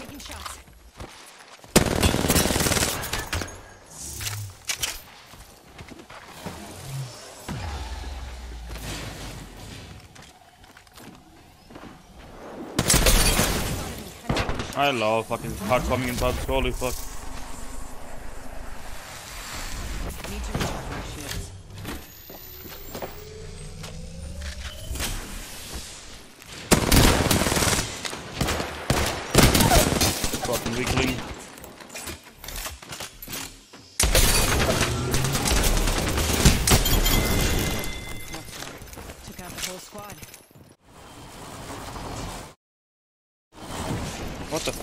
taking shots. I love fucking hard coming in pubs, holy fuck. Need to recharge my shields. Fucking weakling. Not sorry. Took out the whole squad.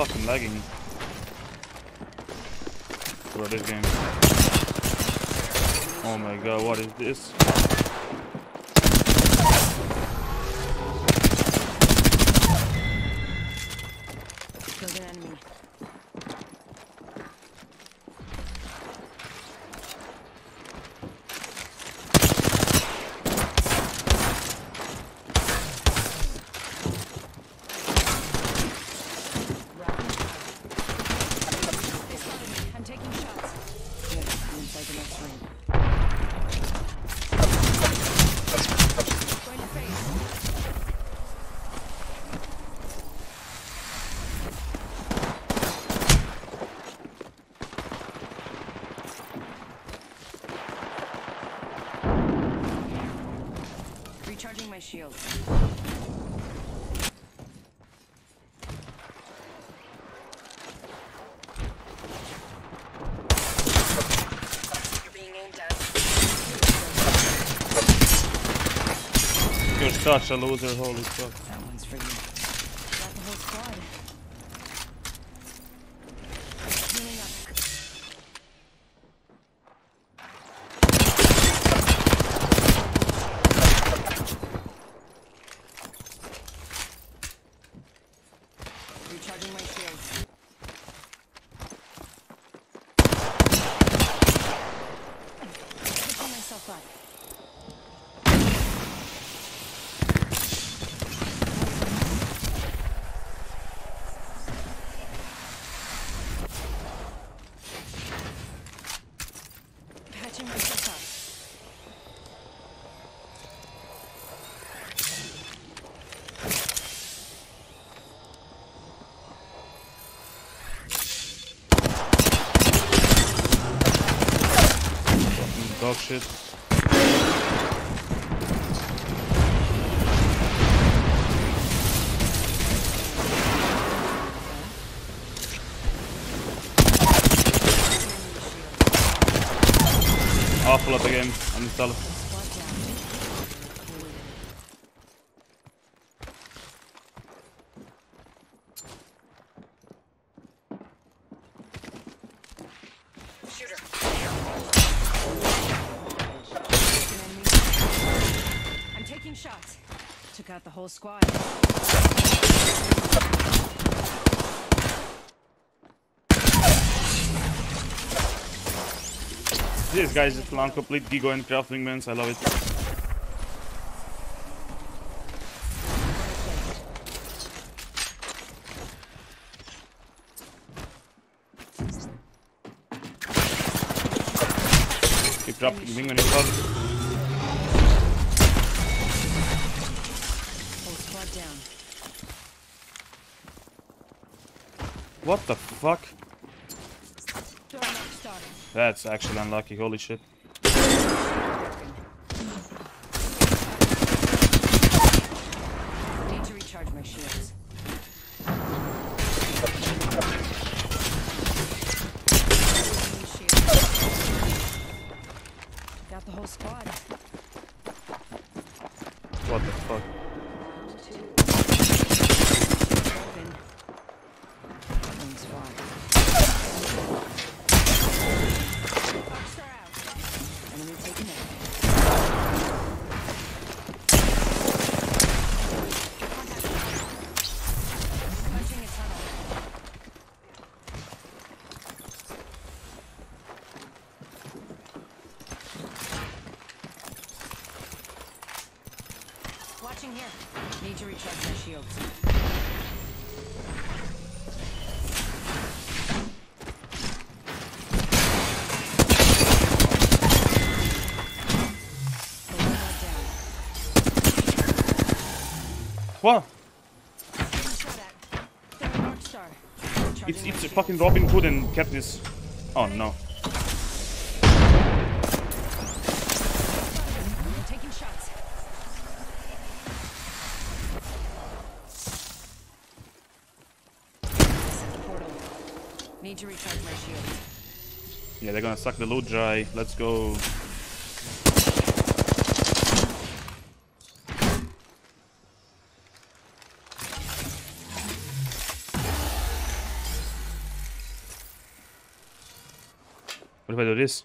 What the lagging. Bro, this game. Oh my god, what is this? Killed an enemy. They spotted me. I'm taking shots. Good. I'm inside the next ring. Going to face. Recharging my shield. You're being aimed at. You're such a loser, holy fuck. That one's for you. Got the whole squad. Healing up. Recharging my shields. Picking myself up. Patching myself up. Fucking dog shit. Awful up again, uninstall. Squad down. Shooter. I'm taking shots. Took out the whole squad. This guy is just long complete Gigo and crafting mans, I love it. Keep dropping wing on your front. Down. What the fuck? Door knock started. That's actually unlucky, holy shit. Need to recharge my shields. Got the whole squad. What the fuck? What? Getting shot at. Throwing Arc Star. It's Charging it's shields. fucking Robin Hood and Katniss. Oh no. I'm taking shots. Portal. Need to recharge my shields. Yeah, they're gonna suck the loot dry. Let's go. If I do this?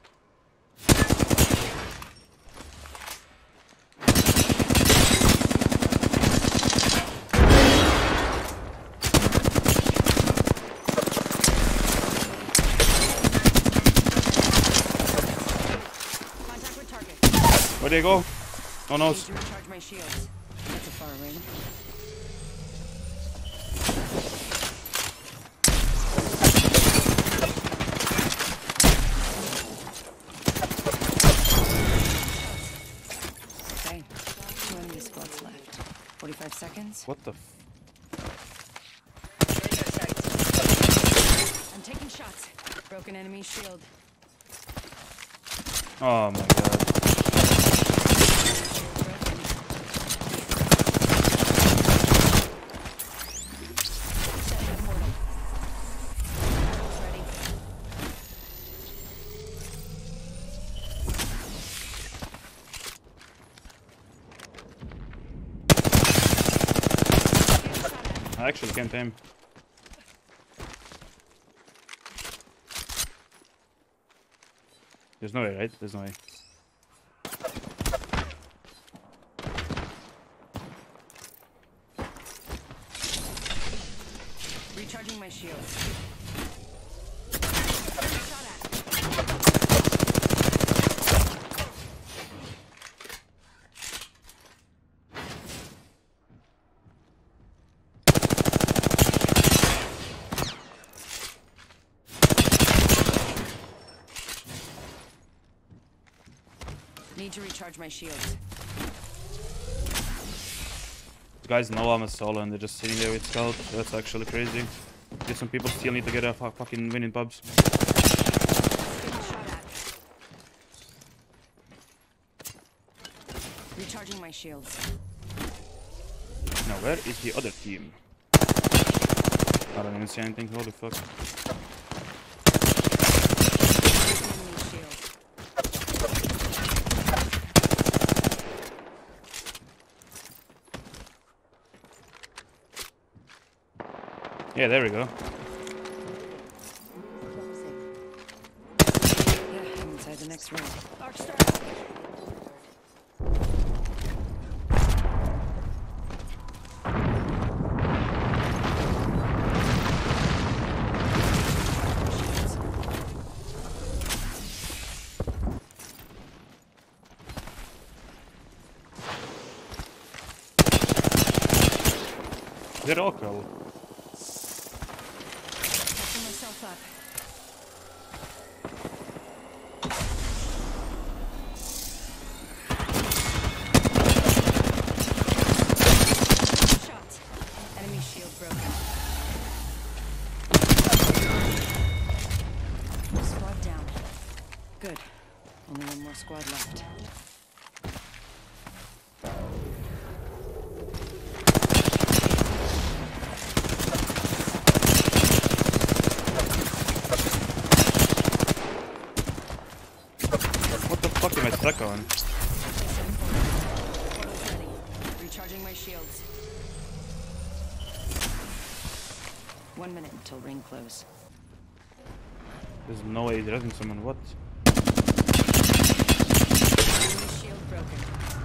Contact with. Where they go? No Need to recharge my shields. That's a far range. Okay, two enemy squads left. 45 seconds. What the? F I'm taking shots. Broken enemy shield. oh my god. Broken. Setting a portal. Portal's ready. Getting shot at. I actually can't aim. There's no way, right? There's no way. Recharging my shields. Shot at. Need to recharge my shields. The guys know I'm a solo and they're just sitting there with scout. That's actually crazy. Get some people still need to get a fucking winning pubs. Getting shot at. Recharging my shields. Now where is the other team? I don't even see anything. Holy fuck. Enemy shield. Yeah, there we go. Yeah, I'm inside the next room. Shields. One minute until ring close. There's no way he's resing someone. What? Enemy shield broken.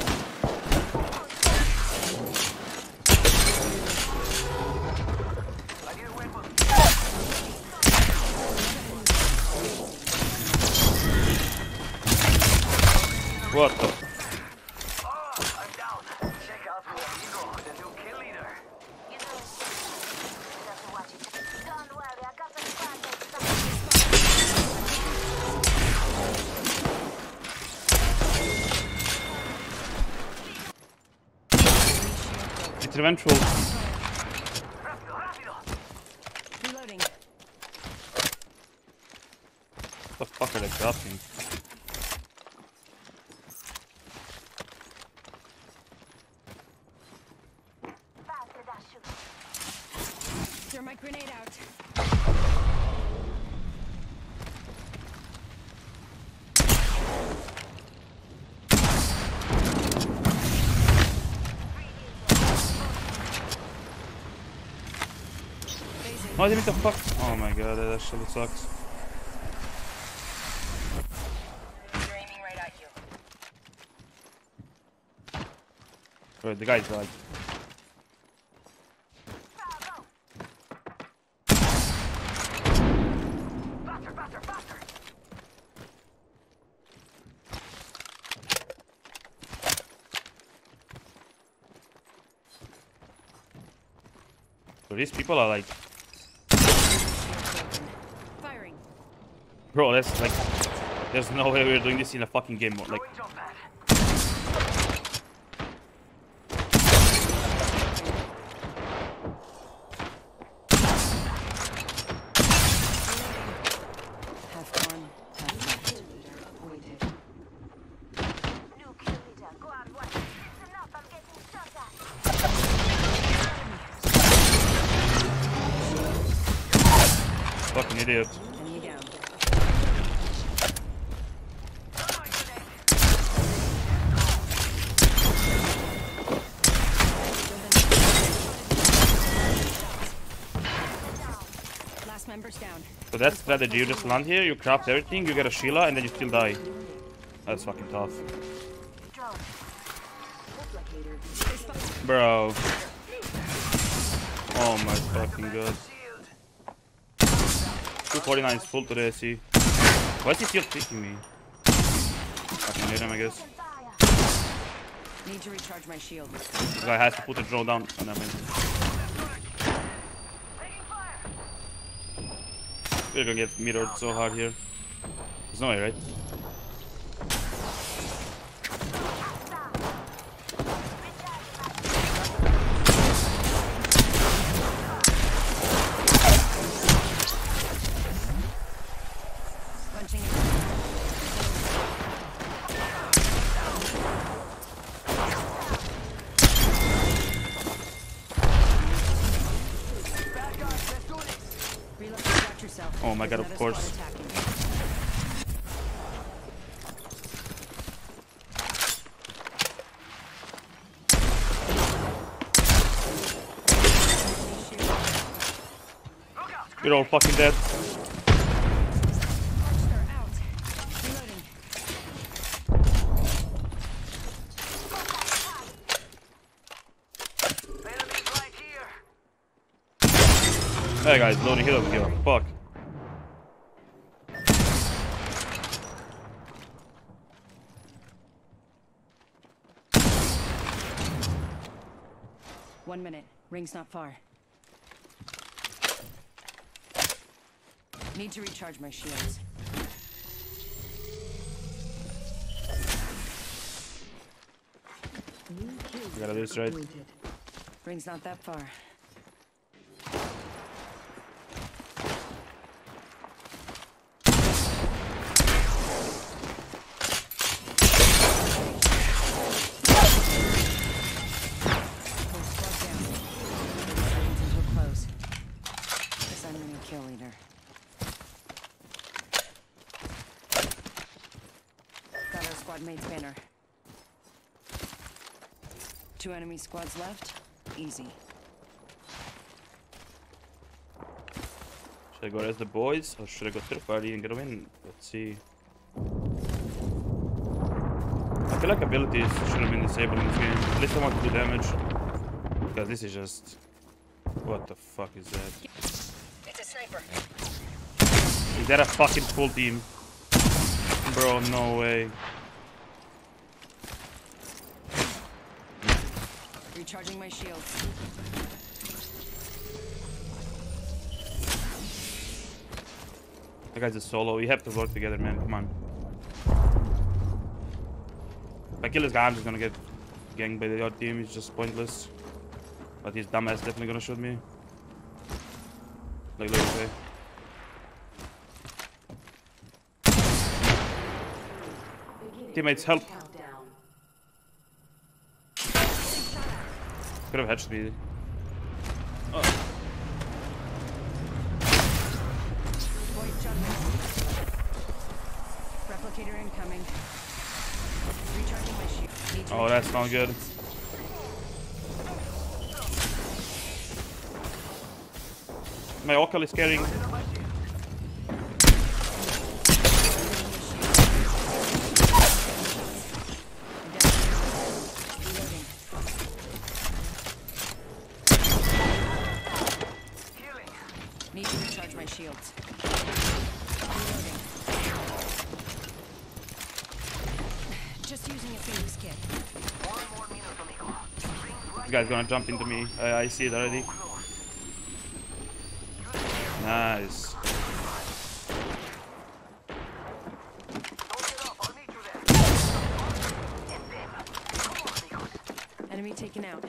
Rápido, rápido. What the fuck are they crafting? Faster, that shoot. Thermite grenade out. Phasing. Oh, didn't mean to fuck. Oh my god, that actually sucks. Right. Wait, the guy's like. Bravo! Faster, faster, faster. So these people are like, bro, that's like, there's no way we're doing this in a fucking game mode. Like, Throwing jump pad. Half gone, half left. New kill leader, go out one. Listen up, I'm getting shot at. fucking idiot. Enemy down. Last member's that's strategy. You just land here, you craft everything, you get a Sheila, and then you still die. That's fucking tough. Bro. Oh my fucking god. Shield. 249 is full today, see. Why is he still picking me? Fucking hit him, I guess. Need to recharge my shield. This guy has to put the drone down. Oh, I mean, Taking fire. We're gonna get mirrored so hard here. There's no way, right? Punching it. Bad guys, let's do this. Reload. Protect yourself. Oh my There's God, of another course. squad attacking. Look out. We're all fucking dead. Archer out. Reloading. Enemies right here. Hey guys, loading hit over here. Fuck. One minute. Ring's not far. Need to recharge my shields. Gotta do this right. Ring's not that far. Whole squad down. Seconds until close. Guess I'm the new kill leader. Got our squad mate's banner. Two enemy squads left. Easy. Should I go as the boys or should I go to the party and get a win? Let's see. I feel like abilities should have been disabled in this game. At least I want to do damage. Because this is just... What the fuck is that? It's a sniper. Is that a fucking full team? Bro, no way. Recharging my shields. That guy's a solo. We have to work together, man. Come on. If I kill this guy, I'm just gonna get ganged by the other team. He's just pointless. But his dumbass definitely gonna shoot me. Like, look away. Teammates, help! Could have hedged me. Oh. Replicator incoming. Recharging my shield. Oh, that's not good. My Okal is carrying. Guy's gonna jump into me. I, I see it already. Nice. Enemy taken out.